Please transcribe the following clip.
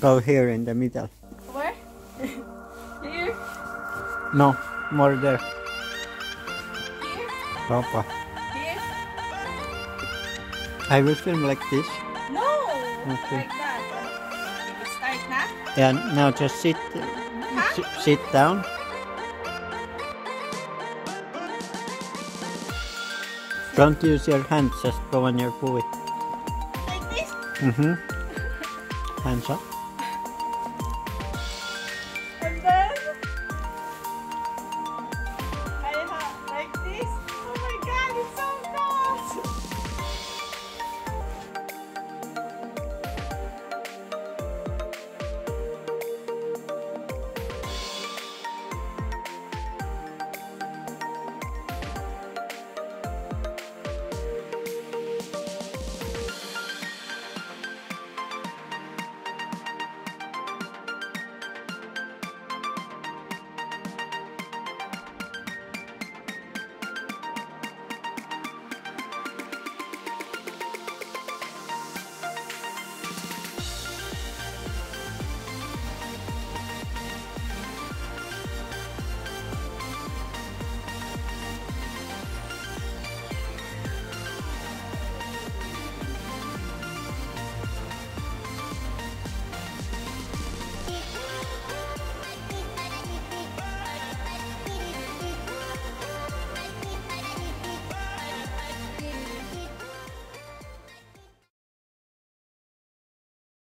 Go here in the middle. Where? Here? No, more there. Here? Papa. Here? I will film like this. No! Okay. Like that. It's tight na? Yeah. now just sit, sit, sit down. Don't use your hands, just go on your buoy. Like this? Mm-hmm. Hands up.